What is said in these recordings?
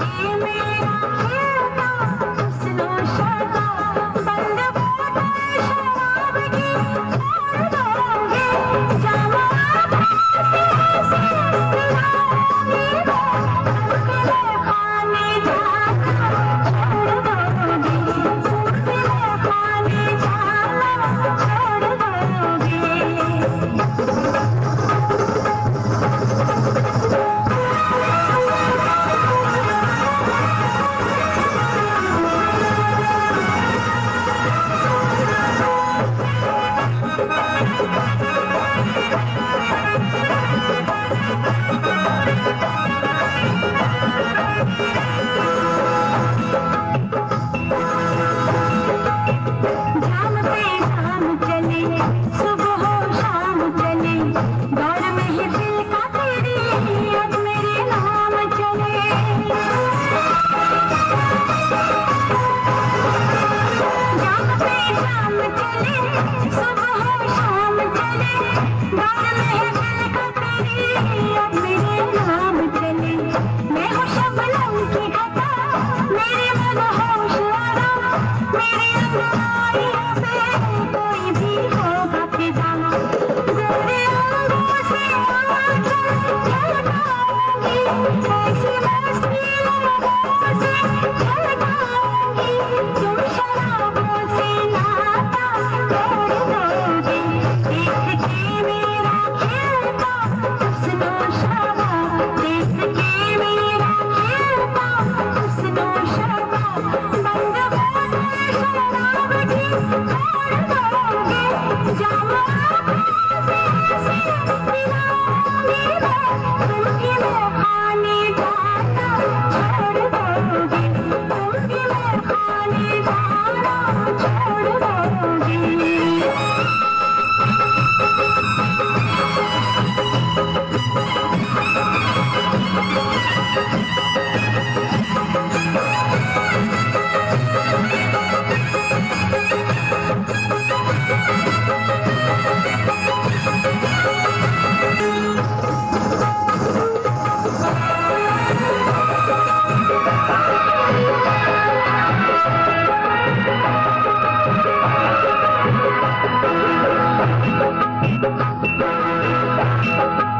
Oh!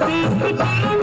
¡Suscríbete al canal!